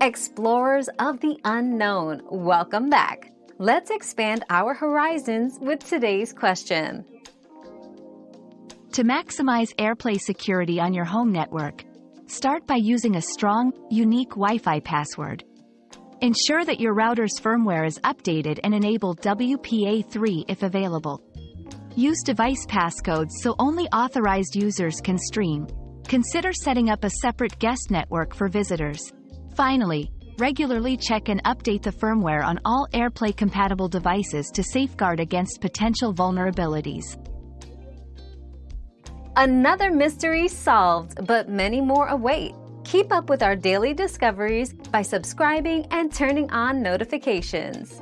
Explorers of the unknown, welcome back. Let's expand our horizons with today's question. To maximize AirPlay security on your home network, start by using a strong, unique Wi-Fi password. Ensure that your router's firmware is updated and enable WPA3 if available. Use device passcodes so only authorized users can stream. Consider setting up a separate guest network for visitors. Finally, regularly check and update the firmware on all AirPlay-compatible devices to safeguard against potential vulnerabilities. Another mystery solved, but many more await. Keep up with our daily discoveries by subscribing and turning on notifications.